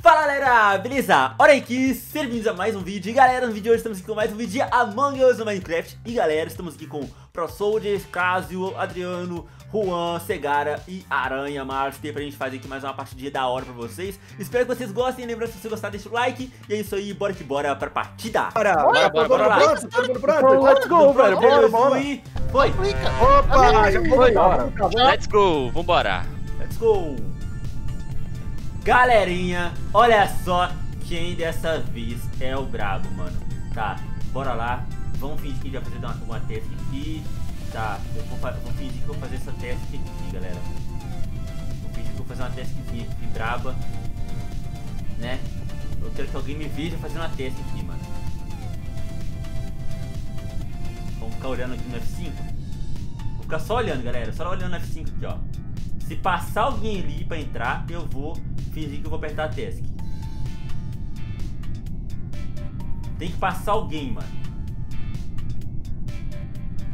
Fala galera, beleza? Olha aqui, sejam bem-vindos a mais um vídeo. E galera, no vídeo de hoje estamos aqui com mais um vídeo de Among Us no Minecraft. E galera, estamos aqui com Pro Soldier, Casio, Adriano, Juan, Segara e Aranha Master Pra gente fazer aqui mais uma partida da hora pra vocês. Espero que vocês gostem, lembrando se você gostar deixa o like. E é isso aí, bora que bora pra partida. Bora, bora, bora, bora pronto? Let's go, velho, bora, bora. Foi, Opa, já foi. Let's go, vambora. let's go Galerinha, olha só quem dessa vez é o brabo, mano. Tá, bora lá. Vamos fingir que a gente vai fazer uma, uma teste aqui. Tá, eu vou, fa- vou fingir que eu vou fazer essa teste aqui, galera. Vou fingir que eu vou fazer uma testezinha aqui braba. Né? Eu quero que alguém me veja fazendo uma teste aqui, mano. Vamos ficar olhando aqui no F5 Vou ficar só olhando, galera. Só olhando no F5 aqui, ó. Se passar alguém ali pra entrar, eu vou fingir que eu vou apertar a task. Tem que passar alguém, mano.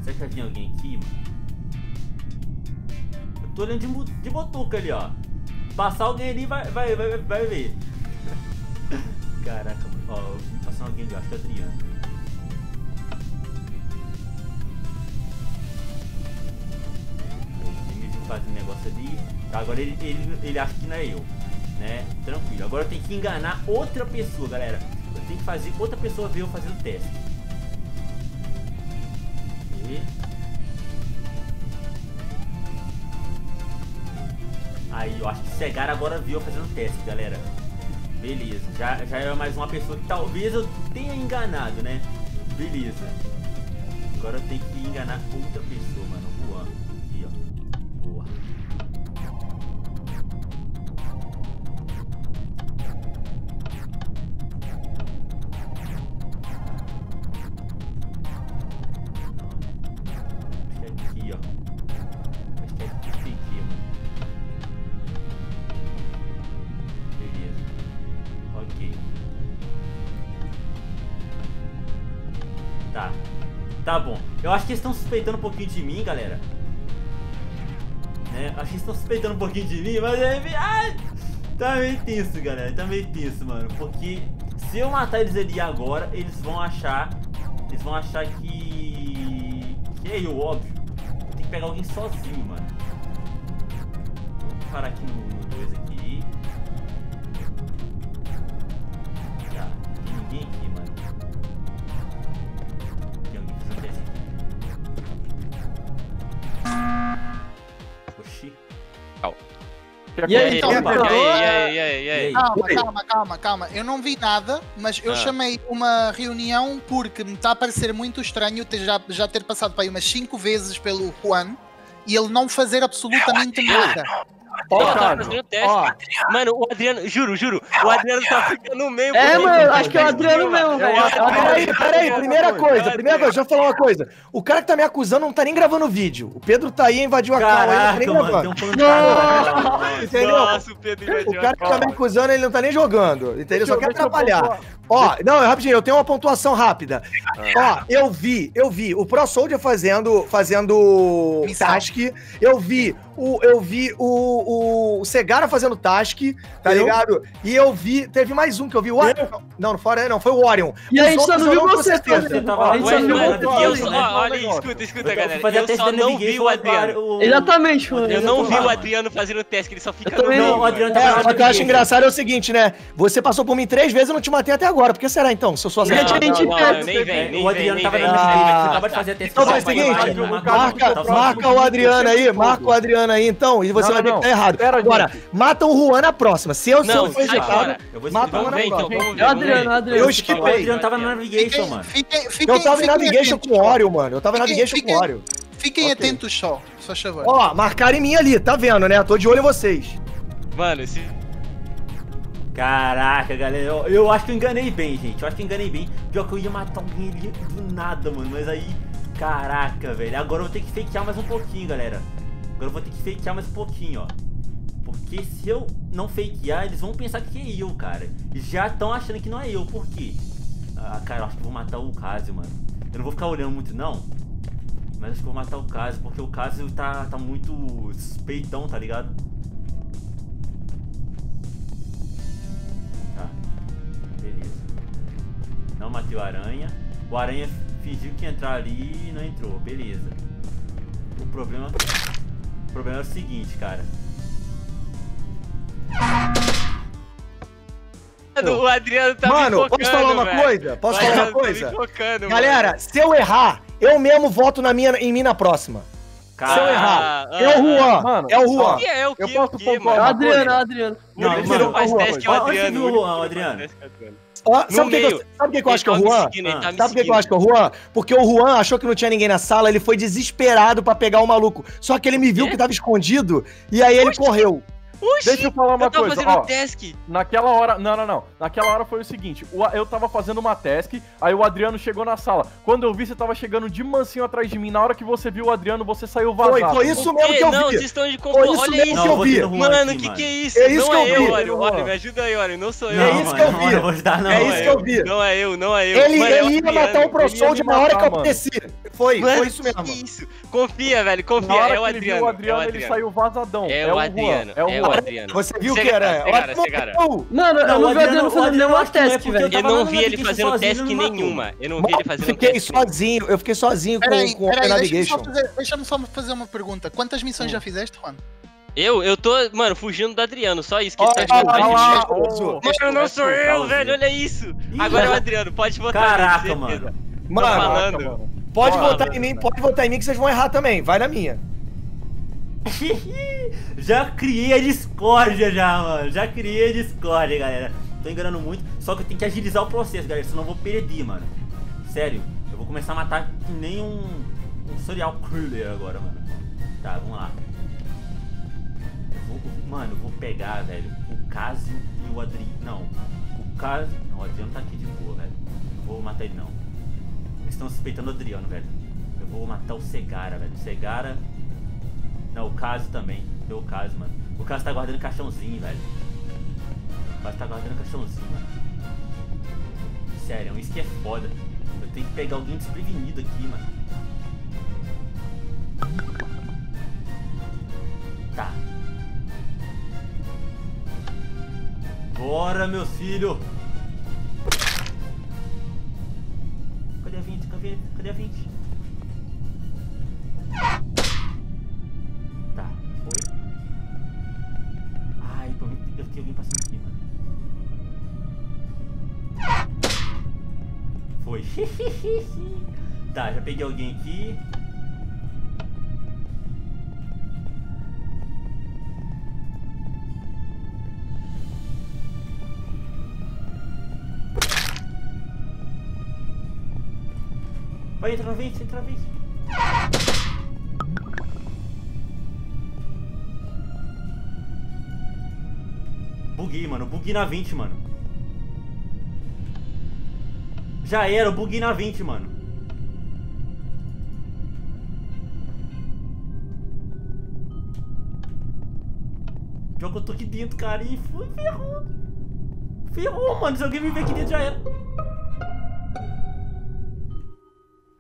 Será que vai vir alguém aqui, mano? Eu tô olhando de, de botuca ali, ó. Passar alguém ali, vai, vai, vai, vai ver. Caraca, mano. Ó, eu vi passando alguém ali, acho que é Adriano. Ele me viu fazendo negócio ali. Tá, agora ele, ele, ele acha que não é eu. Né? Tranquilo. Agora eu tenho que enganar outra pessoa, galera. Eu tenho que fazer outra pessoa ver eu fazendo o teste. E... Aí, eu acho que Cegar agora viu eu fazendo teste, galera. Beleza. Já, já é mais uma pessoa que talvez eu tenha enganado, né? Beleza. Agora eu tenho que enganar outra pessoa, mano. Tá bom. Eu acho que eles estão suspeitando um pouquinho de mim, galera. Né? Acho que eles estão suspeitando um pouquinho de mim, mas é. Ai! Tá meio tenso, galera. Tá meio tenso, mano. Porque se eu matar eles ali agora, eles vão achar. Eles vão achar que. Que é eu, óbvio. Tenho que pegar alguém sozinho, mano. Vamos parar aqui no E aí, então, e aí, perdão. e aí, e aí, e aí, e aí? Calma, calma, calma, calma. Eu não vi nada, mas eu Ah. chamei uma reunião porque me está a parecer muito estranho ter já, já ter passado para aí umas 5 vezes pelo Juan e ele não fazer absolutamente nada. Ó, Ó, tá fazendo teste. ó. Mano, o Adriano, juro, juro, o Adriano tá ficando no meio. É, mano, acho que é o Adriano mesmo, velho. É o Adriano. Peraí, peraí, primeira coisa, primeira coisa, deixa eu falar uma coisa. O cara que tá me acusando não tá nem gravando o vídeo. O Pedro tá aí, invadiu a cal aí, não tá nem gravando. um. Entendeu? Nossa, o Pedro O invadiu cara que tá me acusando, ele não tá nem jogando, entendeu? Só quer atrapalhar. Ó, não, é rapidinho, eu tenho uma pontuação rápida. Ó, eu vi, eu vi o Pro Soldier fazendo, fazendo task, eu vi o, eu vi o, o Segara fazendo task, tá Eu? ligado? E eu vi, teve mais um que eu vi, o Orion. Não, não fora, não, foi o Orion. E Os a gente só não viu você, A gente só não viu você. olha, escuta, escuta, Eu galera. Eu só não vi o Adriano. o- Exatamente, mano. Eu não vi o. Adriano fazendo o teste, ele só fica no meio. O Adriano tava É, só que eu acho engraçado é o seguinte, né? Você passou por mim três vezes e eu não te matei até agora. Por que será então? Se eu sou assim. a gente não, não, perde. nem vem, o Adriano tava na vem. Navigation, Ah, você acabou de fazer a teste. Então só faz o seguinte, marca, tá o Adriano aí, marca o Adriano aí então, e você vai ver que tá errado. Pera, Agora, gente. mata o Juan na próxima. Se eu Não, sou sai injetado, fora. Eu vou Mata explicar. o Vamos ver, então, vamos ver. É o vamos ver. Adriano, é o Adriano. Eu O esquipei. Adriano tava na Navigation, Fiquem, mano. fiquem, fiquem, Eu tava em navigation com o. Oreo, mano. Eu tava em navigation com o Oreo. Fiquem Ok. atentos só, só favor. Ó, marcaram em mim ali, tá vendo, né? Tô de olho em vocês. Mano, esse... Caraca, galera, eu, eu acho que eu enganei bem, gente. Eu acho que eu enganei bem. Pior que eu ia matar alguém ali do nada, mano. Mas aí, caraca, velho. Agora eu vou ter que fakear mais um pouquinho, galera. Agora eu vou ter que fakear mais um pouquinho, ó. Porque se eu não fakear, eles vão pensar que é eu, cara. Já estão achando que não é eu. Por quê? Ah, cara, eu acho que vou matar o Casio, mano. Eu não vou ficar olhando muito, não. Mas acho que vou matar o Casio, porque o Casio tá, tá muito suspeitão, tá ligado? Não matei o aranha. O aranha fingiu que ia entrar ali e não entrou. Beleza. O problema. O problema é o seguinte, cara. Mano, o Adriano tá Mano, focando, posso falar uma velho. coisa? Posso O falar uma Adriano tá coisa? focando, Galera, se eu errar, eu mesmo voto na minha, em mim na próxima. Se eu Cara, errar, Ah, é o ah, Juan. Mano, é o mano. Juan. O que é o que? Eu posso É pontuar mano? Adriano, é Adriano. Não, Ele mano, não faz teste que é o você Adriano. Juan, Adriano? é Adriano. Sabe o que, que eu, sabe que eu acho que é o Juan? tá Sabe o que, eu acho que é o Juan? Porque o Juan achou que não tinha ninguém na sala, ele foi desesperado pra pegar o maluco. Só que ele me viu que tava escondido e aí ele correu. Oxi, Deixa eu falar uma eu tava coisa, fazendo ó. task. Naquela hora. Não, não, não. Naquela hora foi o seguinte: o eu tava fazendo uma task, aí o Adriano chegou na sala. Quando eu vi, você tava chegando de mansinho atrás de mim. Na hora que você viu o Adriano, você saiu vazado. Foi, foi isso O mesmo que eu Não, vi. vocês estão de isso Olha isso. Não, que eu vi. Mano, aqui, que que é isso? É isso não que é eu vi. Ori, me ajuda aí, Ori. Não sou eu. É Não, isso mano, que eu não, vi. não vou ajudar, não. É Não isso é que eu vi. Não é eu, não é eu. Ele, Mano, é o ele ia matar o ProSold na hora que eu desci. Foi, foi isso mesmo. Confia, velho, confia. É o Adriano. o é Adriano, o ele saiu vazadão. É o Adriano, é o. Adriano. Você viu Segara, que era? segara, Olha, segara. não, Mano, eu Não, vi o Adriano- fazendo nenhuma é task, velho. eu não vi ele fazendo task nenhuma. Eu não vi Mano, ele fazendo fiquei task. sozinho, eu fiquei sozinho com, o peraí, deixa-me só, Navigation. fazer, deixa-me só fazer uma pergunta. Quantas missões já fizeste, Juan? Eu, eu tô, mano, fugindo do Adriano, só isso que ele tá de ô. Mano, não sou eu, velho, olha isso. Ih, Agora é o Adriano, pode votar Caraca, mano. Mano, falando. Caraca, mano. pode votar em mim, pode votar em mim que vocês vão errar também. Vai na minha. já criei a discórdia já, mano. Já criei a discórdia, galera. Tô enganando muito. Só que eu tenho que agilizar o processo, galera. Senão eu vou perder, mano. Sério. Eu vou começar a matar que nem um, um serial killer agora, mano. Tá, vamos lá. Eu vou, mano, eu vou pegar, velho, o Casio e o Adriano. Não. O Casio. Não, o Adriano tá aqui de boa, velho. Não vou matar ele, não. Eles estão suspeitando o Adriano, velho. Eu vou matar o Segara, velho. O Segara. Não, o Caso também. Deu o Caso, mano. O Caso tá guardando caixãozinho, velho. O Caso tá guardando caixãozinho, mano. Sério, isso que é foda. Eu tenho que pegar alguém desprevenido aqui, mano. Tá. Bora, meus filhos! Cadê a 20? Cadê, cadê a 20? Tá, já peguei alguém aqui. Vai, entra na 20, entra na 20. Buguei, mano. Buguei na 20, mano. Já era, eu buguei na 20, mano. Pior que eu tô aqui dentro, cara. E foi, ferrou. Ferrou, mano. Se alguém me ver aqui dentro, já era.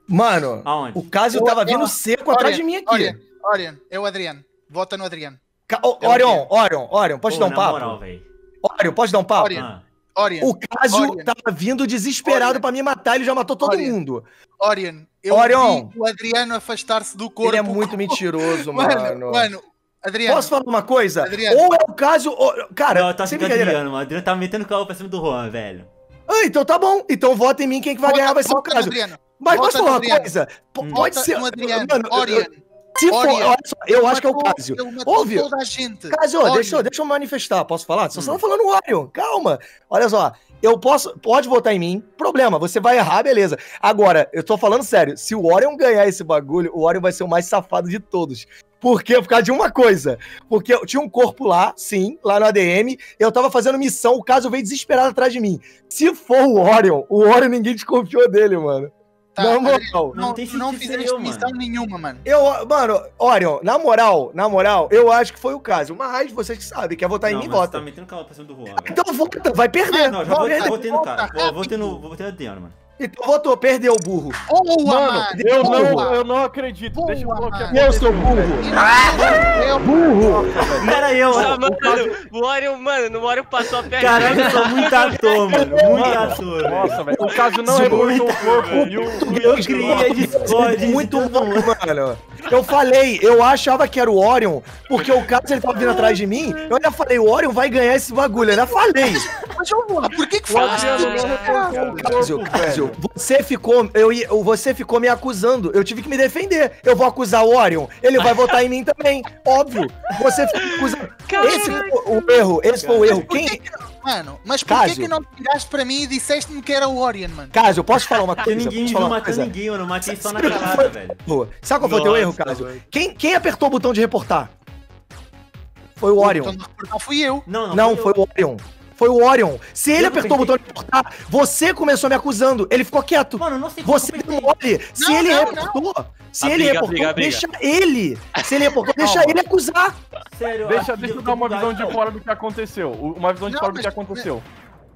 Mano, Aonde? o Casio Ô, tava vindo seco atrás de mim aqui. Orion, Orion, é o Adriano. Vota no Adriano. Ca- Ô, É o Orion, Orion, Orion, dar um na papo? moral, velho. Orion, pode dar um papo? Orion. Ah, Orion, O Casio Orion. tava vindo desesperado Orion. pra me matar, ele já matou todo Orion. mundo. Orion, eu Orion. vi o Adriano afastar-se do corpo. Ele é muito mentiroso, Mano, mano. mano, Adriano, Posso falar uma coisa? Adriano. Ou é o Casio. ou- Cara, não, eu tô sem o brincadeira. Adriano, mano. O Adriano tá metendo calma pra cima do Juan, velho. Ah, então tá bom. Então vota em mim, quem que vai vota- ganhar vai ser o. Adriano. Mas Vota posso falar uma coisa? P- Hum. Pode Vota ser. no Adriano. Mano, eu- Se for, olha só, eu acho que é o Casio. Ouve. Casio, deixa, eu- deixa eu manifestar, posso falar? Você Hum. só tá falando Orion, calma. Olha só, eu posso, pode votar em mim, problema, você vai errar, beleza. Agora, eu tô falando sério, se o Orion ganhar esse bagulho, o Orion vai ser o mais safado de todos. Por quê? Por causa de uma coisa. Porque eu tinha um corpo lá, sim, lá no ADM, eu tava fazendo missão, o caso veio desesperado atrás de mim. Se for o Orion, o Orion ninguém desconfiou dele, mano. Tá, Na moral. Não Não, tem não eu, missão mano. nenhuma, mano. Eu, mano, Orion, na moral, na moral, eu acho que foi o caso. Mas vocês que sabem, quer votar em não, mim, mas você vota. tá metendo calma pra cima do Juan, velho. Então vota, vai perder. Não, já vai votei, perder. votei no cara. volta Vou- no, vou votar no Adriano, mano. Então votou, perdeu o burro. Boa, Mano, mano! eu boa. não, eu não acredito. Boa, Deixa eu aconteceu. Eu sou burro. Eu- Burro. Era eu, Nossa, mano. o Orion, mano, o Orion passou a perna. Caraca, eu sou muito ator, mano. Muito ator. Nossa, velho. O caso não Muito, reportou o corpo e o. Eu criei a Discord. Muito bom, mano. Eu falei, eu achava que era o Orion, porque o Cássio ele tava vindo atrás de mim. Eu ainda falei, o Orion vai ganhar esse bagulho. Eu ainda falei. Mas, que que O Adriano não reportou o Cássio, você ficou, eu, você ficou me acusando. Eu tive que me defender. Eu vou acusar o Orion, ele vai votar em mim também. Óbvio. Você ficou me acusando. Esse foi o erro, esse foi o erro. Quem, que- Mano, mas por que Cássio. que não tiraste para mim e disseste-me que era o Orion, mano? Cássio, eu posso falar uma coisa? ninguém matando coisa? ninguém, mano. Eu matei só na calada, foi- velho. Sabe qual foi o teu erro, Cássio? Quem, quem apertou o botão de reportar? Foi o Orion. Então, não fui eu. Não, não. Não, foi eu. o Orion. Foi o Orion. Se ele Eu apertou o botão de reportar, você começou me acusando. Ele ficou quieto. Mano, não sei Você eu deu mole. Se Não, ele não, reportou, se A ele briga, reportou, briga, a briga. deixa ele. Se ele reportou, deixa ele acusar. Sério, Deixa, que deixa eu dar uma visão de fora do que aconteceu. Uma visão de Não, fora do que aconteceu.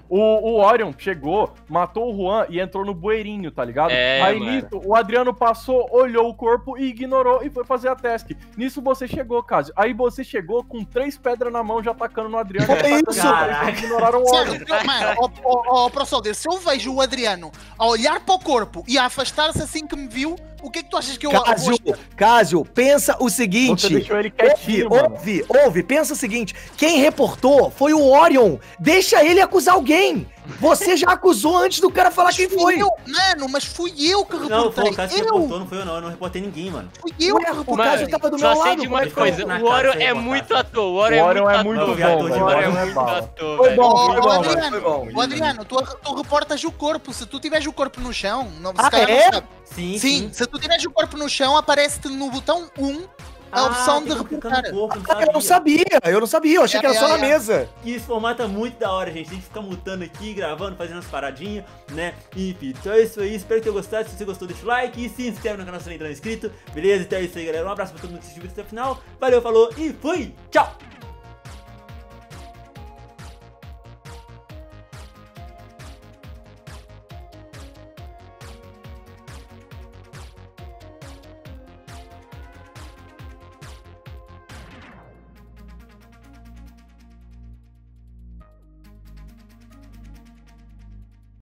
O, o Orion chegou, matou o Juan e entrou no bueirinho, tá ligado? É, Aí mano. nisso, o Adriano passou, olhou o corpo e ignorou e foi fazer a task. Nisso você chegou, Cássio. Aí você chegou com três pedras na mão já atacando no Adriano. Foi atacando isso. ignoraram o Orion. Sério, mano, ó, ó, ó, se eu vejo o Adriano a olhar para o corpo e a afastar-se assim que me viu, o que que tu achas que eu Cásio, vou- Cásio, pensa o Você seguinte. deixou ele Ouve, quietinho, mano. ouve, ouve, pensa o seguinte: quem reportou foi o Orion. Deixa ele acusar alguém. Você já acusou antes do cara falar Mas quem fui foi. eu, mano, mas fui eu que Não, foi reportei. o Cássio que eu, reportou, não foi eu não. Eu não reportei ninguém, mano. fui eu Ué, que o reportei. Cássio tava do Só meu sei lado. de uma como é que coisa, o Orion Na é casa, muito ator, o O Orion Orion é é muito bom. O O Orion é é muito ator, Foi bom, Ô, foi bom, foi bom. ô, Adriano, tu, tu reportas o corpo. Se tu tiveres o corpo no chão, não, Ah, é? sabe. Sim, Sim, se tu tiveres o corpo no chão, aparece-te no botão 1 a opção de tem que clicar reportar. no corpo, Ah, eu não sabia, eu não sabia, eu achei É, que era só é, na é. mesa. Que esse formato é muito da hora, gente. Tem que ficar mutando aqui, gravando, fazendo as paradinhas, né? Enfim, então é isso aí. Espero que tenham gostado. Se você gostou, deixa o like e se inscreve no canal se ainda não é inscrito. Beleza? Então é isso aí, galera. Um abraço pra todo mundo que assistiu o vídeo até o final. Valeu, falou e fui! Tchau!